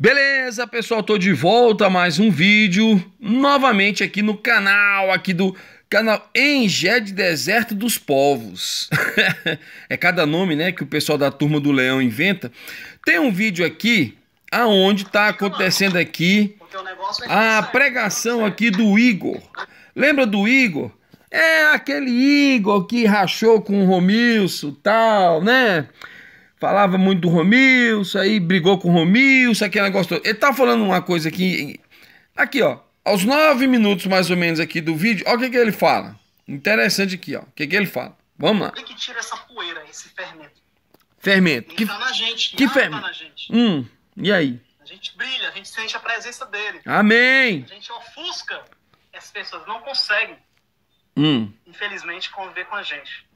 Beleza, pessoal, tô de volta a mais um vídeo, novamente aqui no canal, aqui do canal Engé de Deserto dos Povos. é cada nome, né, que o pessoal da Turma do Leão inventa. Tem um vídeo aqui, aonde tá acontecendo aqui a pregação aqui do Igor. Lembra do Igor? É aquele Igor que rachou com o Romilson, tal, né? Falava muito do Romilson, aí brigou com o Romilson, aquele negócio todo. Ele tá falando uma coisa aqui, aqui ó, aos nove minutos mais ou menos aqui do vídeo, olha o que, que ele fala. Interessante aqui, ó, o que, que ele fala. Vamos lá. Tem que tirar essa poeira, esse fermento. Fermento. que tá na gente, que fermento? Tá na gente. Hum, e aí? A gente brilha, a gente sente a presença dele. Amém. A gente ofusca. As pessoas não conseguem, hum. infelizmente, conviver com a gente.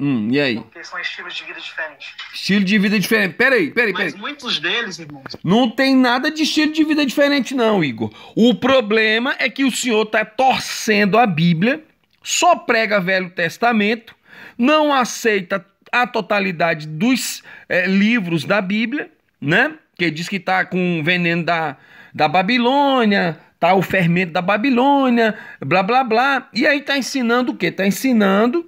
Hum, e aí? Porque são estilos de vida diferentes. Estilo de vida diferente. Peraí, peraí, peraí. Mas muitos deles, irmãos. Não tem nada de estilo de vida diferente, não, Igor. O problema é que o senhor está torcendo a Bíblia, só prega Velho Testamento, não aceita a totalidade dos é, livros da Bíblia, né? Que diz que está com veneno da, da Babilônia, tá o fermento da Babilônia, blá blá blá. E aí tá ensinando o quê? Tá ensinando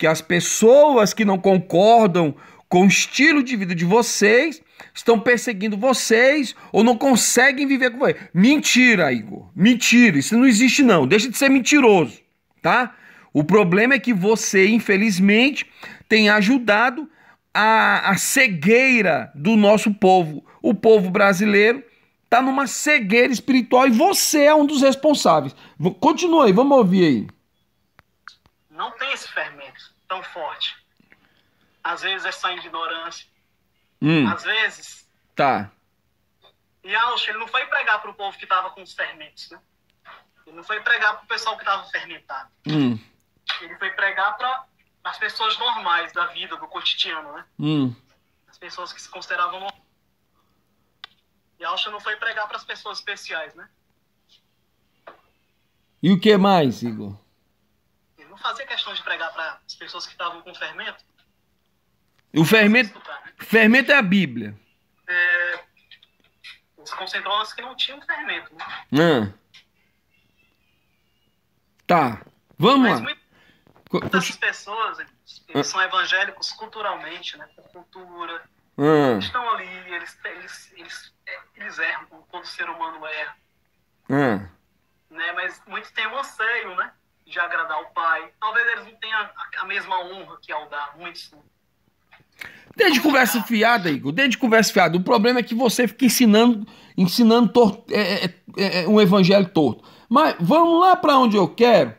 que as pessoas que não concordam com o estilo de vida de vocês estão perseguindo vocês ou não conseguem viver com vocês. Mentira, Igor. Mentira. Isso não existe, não. Deixa de ser mentiroso, tá? O problema é que você, infelizmente, tem ajudado a, a cegueira do nosso povo. O povo brasileiro está numa cegueira espiritual e você é um dos responsáveis. Continua aí, vamos ouvir aí não tem esse fermento tão forte. Às vezes é só ignorância. Hum. Às vezes. Tá. E Alch, ele não foi pregar para o povo que estava com os fermentos, né? Ele não foi pregar para o pessoal que estava fermentado. Hum. Ele foi pregar para as pessoas normais da vida, do cotidiano, né? Hum. As pessoas que se consideravam. E Alch não foi pregar para as pessoas especiais, né? E o que mais, Igor? Fazia questão de pregar para as pessoas que estavam com fermento. O fermento, fermento é a Bíblia. É, se concentrou nas que não tinham fermento. Né? Ah. Tá. Vamos Mas lá. Muitas pessoas eles ah. são evangélicos culturalmente, né? Por cultura. Ah. Estão ali, eles, eles, eles, eles erram, como todo ser humano erra. Ah. Né? Mas muitos têm um anseio, né? De agradar o pai. Talvez eles não tenham a, a mesma honra que ao dar, muitos. Desde conversa fiada, Igor, desde conversa fiada. O problema é que você fica ensinando, ensinando torto, é, é, é, é um evangelho torto. Mas vamos lá para onde eu quero.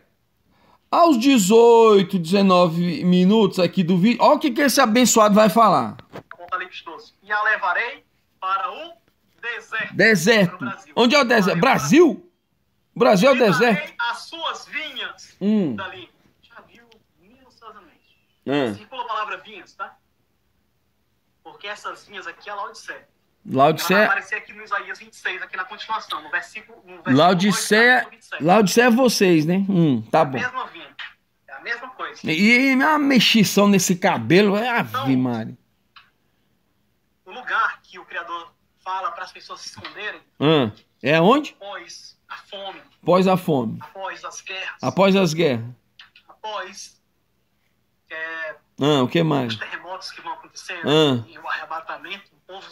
Aos 18, 19 minutos aqui do vídeo, olha o que, que esse abençoado vai falar. Apocalipse 12. E a levarei para o deserto. Deserto. Onde é o deserto? Brasil? O Brasil é o deserto. as suas vinhas hum. dali. Já viu minuciosamente. Hum. Circula a palavra vinhas, tá? Porque essas vinhas aqui é Laodiceia. Laodiceia. Ela vai aparecer aqui no Isaías 26, aqui na continuação, no versículo. No versículo Laodiceia. 2, Laodiceia é vocês, né? Hum, tá é bom. A mesma vinha. É a mesma coisa. E, uma mexição nesse cabelo é Ave então, Mari. O lugar que o Criador fala para as pessoas se esconderem. Hum. É onde? Pois a fome. Após a fome. Após as guerras. Após as guerras. Após é, ah, o que mais? os terremotos que vão acontecer ah. e o arrebatamento, o povo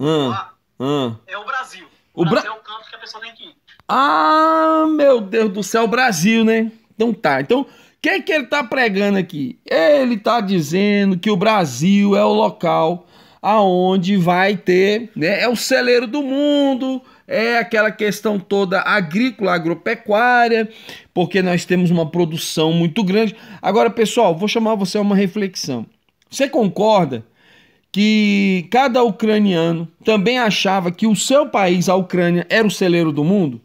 ah. ah. é o Brasil. O, o Brasil Bra... é o campo que a pessoa tem que ir. Ah, meu Deus do céu, Brasil, né? Então tá. Então, o que que ele tá pregando aqui? Ele tá dizendo que o Brasil é o local aonde vai ter, né, é o celeiro do mundo, é aquela questão toda agrícola, agropecuária, porque nós temos uma produção muito grande. Agora, pessoal, vou chamar você a uma reflexão. Você concorda que cada ucraniano também achava que o seu país, a Ucrânia, era o celeiro do mundo?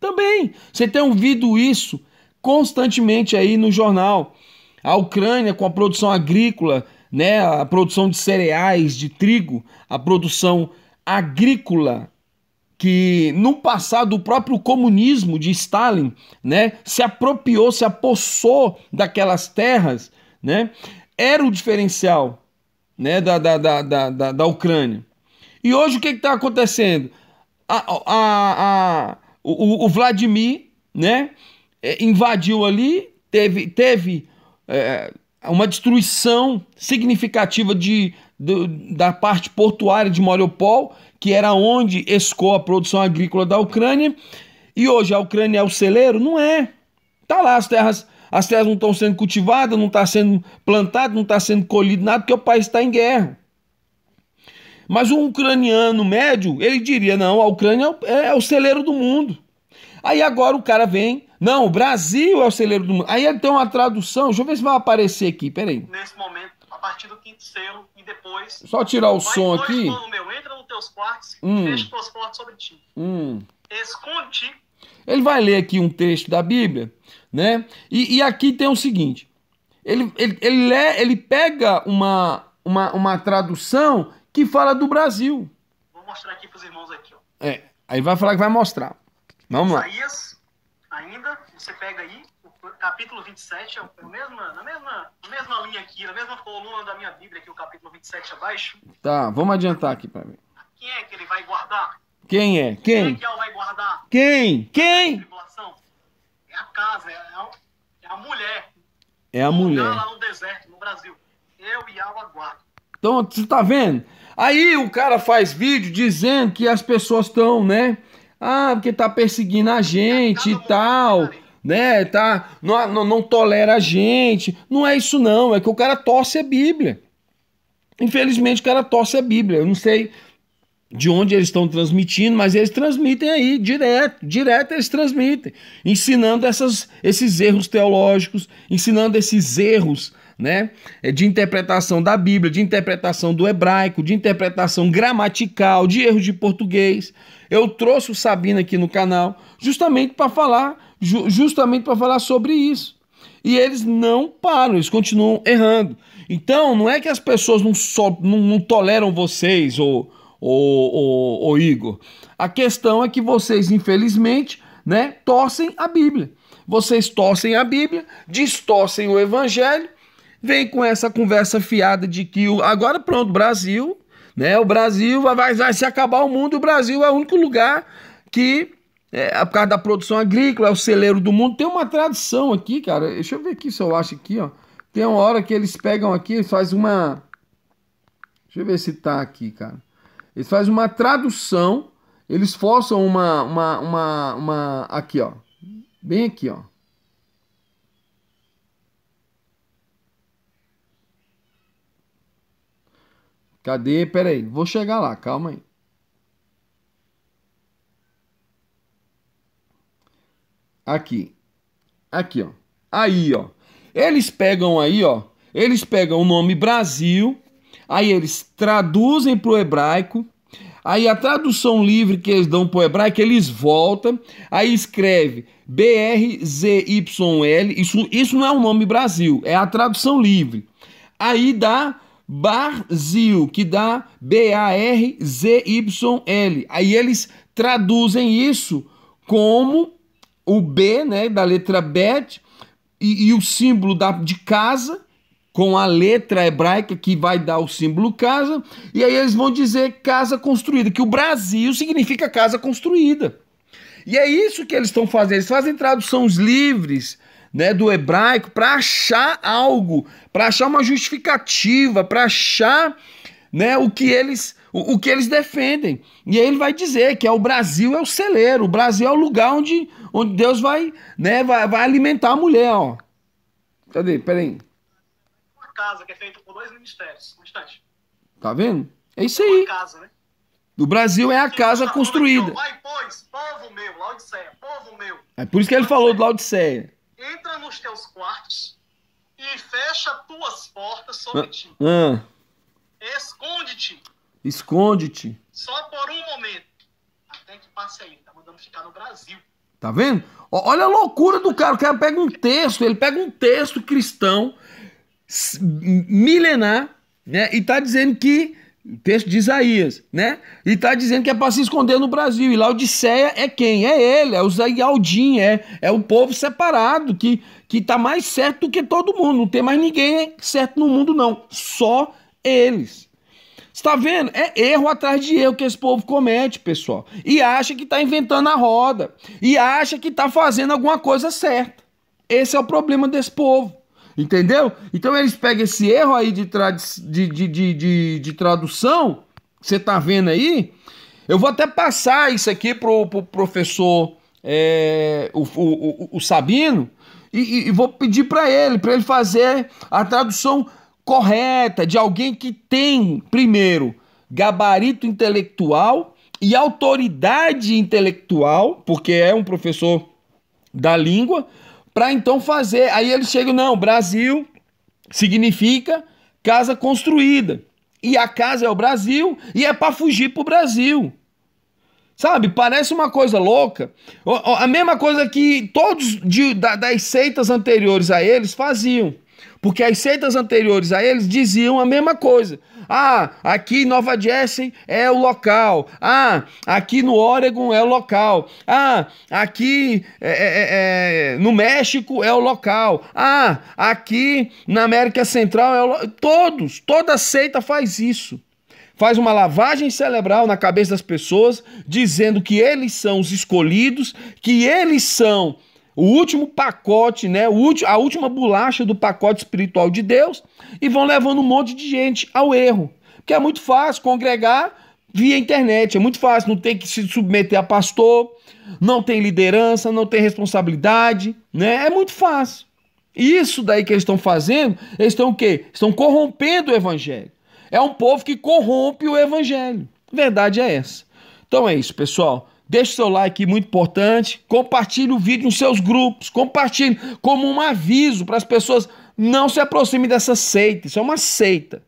Também. Você tem ouvido isso constantemente aí no jornal. A Ucrânia com a produção agrícola né, a produção de cereais, de trigo, a produção agrícola que no passado o próprio comunismo de Stalin, né, se apropriou, se apossou daquelas terras, né, era o diferencial, né, da, da, da, da, da Ucrânia. E hoje o que está acontecendo? A, a, a, o, o Vladimir né, é, invadiu ali, teve, teve é, uma destruição significativa de, de, da parte portuária de Mariupol, que era onde escoa a produção agrícola da Ucrânia. E hoje a Ucrânia é o celeiro? Não é. Tá lá as terras, as terras não estão sendo cultivadas, não está sendo plantado, não está sendo colhido nada, porque o país está em guerra. Mas um ucraniano médio, ele diria: não, a Ucrânia é, é o celeiro do mundo. Aí agora o cara vem, não, o Brasil é o celeiro do mundo. Aí tem uma tradução, deixa eu ver se vai aparecer aqui, peraí. Nesse momento, a partir do quinto selo e depois. Só tirar o som aqui. Meu, entra teus quartos hum. e fecha tuas portas sobre ti. Hum. Esconde. Ele vai ler aqui um texto da Bíblia, né? E, e aqui tem o seguinte: ele, ele, ele, lê, ele pega uma, uma, uma tradução que fala do Brasil. Vou mostrar aqui para os irmãos aqui. Ó. É, aí vai falar que vai mostrar. Vamos lá. Isaías, ainda, você pega aí, o capítulo 27, é o mesma, na, mesma, na mesma linha aqui, na mesma coluna da minha Bíblia, aqui, o capítulo 27 abaixo. Tá, vamos adiantar aqui para mim. Quem é que ele vai guardar? Quem é? Quem? Quem é que ele vai guardar? Quem? Quem? É a casa, é a, é a mulher. É a mulher. lá no deserto, no Brasil. Eu e ela guardo. Então, você tá vendo? Aí o cara faz vídeo dizendo que as pessoas estão, né? Ah, porque tá perseguindo a gente e tal, né? Tá, não, não, não tolera a gente. Não é isso não, é que o cara torce a Bíblia. Infelizmente o cara torce a Bíblia. Eu não sei de onde eles estão transmitindo, mas eles transmitem aí, direto, direto eles transmitem, ensinando essas, esses erros teológicos, ensinando esses erros né, de interpretação da Bíblia, de interpretação do hebraico, de interpretação gramatical, de erros de português. Eu trouxe o Sabino aqui no canal justamente para falar, ju justamente para falar sobre isso. E eles não param, eles continuam errando. Então, não é que as pessoas não, so, não, não toleram vocês, ou, ou Igor. A questão é que vocês, infelizmente, né, torcem a Bíblia. Vocês torcem a Bíblia, distorcem o Evangelho, vem com essa conversa fiada de que o, agora pronto, Brasil né? O Brasil vai, vai se acabar o mundo, o Brasil é o único lugar que, é, por causa da produção agrícola, é o celeiro do mundo. Tem uma tradição aqui, cara. Deixa eu ver aqui se eu acho aqui, ó. Tem uma hora que eles pegam aqui, faz uma. Deixa eu ver se tá aqui, cara. Eles fazem uma tradução, eles forçam uma, uma, uma, uma. Aqui, ó. Bem aqui, ó. Cadê? Pera aí, vou chegar lá, calma aí. Aqui. Aqui, ó. Aí, ó. Eles pegam aí, ó. Eles pegam o nome Brasil, aí eles traduzem para o hebraico, aí a tradução livre que eles dão para o hebraico, eles voltam, aí escreve B-R-Z-Y-L, isso, isso não é o nome Brasil, é a tradução livre. Aí dá Barzil, que dá B-A-R-Z-Y-L. Aí eles traduzem isso como o B, né, da letra Bet, e, e, o símbolo da, de casa, com a letra hebraica que vai dar o símbolo casa, e aí eles vão dizer casa construída, que o Brasil significa casa construída. E é isso que eles estão fazendo, eles fazem traduções livres né, do hebraico para achar algo, para achar uma justificativa, para achar né, o que eles o, o, que eles defendem. E aí ele vai dizer que é o Brasil é o celeiro, o Brasil é o lugar onde, onde Deus vai, né, vai, vai alimentar a mulher, ó. Cadê? Peraí. Casa que é feita por dois ministérios. Um instante. Tá vendo? É isso aí. Uma casa, né? Do Brasil é a casa construída. Vai, pois, povo meu, Laodiceia, povo meu. É por isso que ele falou do Laodiceia entra nos teus quartos e fecha tuas portas sobre ah, ti. Ah. Esconde-te. Esconde-te. Só por um momento. Até que passe aí. Tá mandando ficar no Brasil. Tá vendo? Olha a loucura do cara. O cara pega um texto, ele pega um texto cristão milenar, né? E tá dizendo que texto de Isaías, né? E tá dizendo que é para se esconder no Brasil. E Laodiceia é quem? É ele, é o Zé Aldim, é, é o povo separado, que, que tá mais certo do que todo mundo. Não tem mais ninguém certo no mundo, não. Só eles. Está vendo? É erro atrás de erro que esse povo comete, pessoal. E acha que está inventando a roda. E acha que está fazendo alguma coisa certa. Esse é o problema desse povo. Entendeu? Então eles pegam esse erro aí de, de, de, de, de, tradução, você está vendo aí. Eu vou até passar isso aqui pro, pro professor é, o, o, o, Sabino e, e vou pedir para ele, para ele fazer a tradução correta de alguém que tem, primeiro, gabarito intelectual e autoridade intelectual, porque é um professor da língua, para então fazer. Aí ele chega, não, Brasil significa casa construída. E a casa é o Brasil e é para fugir para o Brasil. Sabe, parece uma coisa louca. A mesma coisa que todos de, das seitas anteriores a eles faziam. Porque as seitas anteriores a eles diziam a mesma coisa. Ah, aqui em Nova Jersey é o local. Ah, aqui no Oregon é o local. Ah, aqui é, é, é, é no México é o local. Ah, aqui na América Central é o local. Todos, toda seita faz isso. Faz uma lavagem cerebral na cabeça das pessoas, dizendo que eles são os escolhidos, que eles são o último pacote, né, a última bolacha do pacote espiritual de Deus e vão levando um monte de gente ao erro. Porque é muito fácil congregar via internet, é muito fácil, não tem que se submeter a pastor, não tem liderança, não tem responsabilidade, né? É muito fácil. Isso daí que eles estão fazendo, eles estão o quê? Estão corrompendo o evangelho. É um povo que corrompe o evangelho. A verdade é essa. Então é isso, pessoal. Deixe seu like, muito importante. Compartilhe o vídeo nos seus grupos. Compartilhe como um aviso para as pessoas não se aproximem dessa seita. Isso é uma seita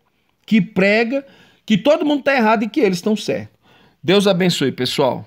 que prega que todo mundo está errado e que eles estão certos. Deus abençoe, pessoal.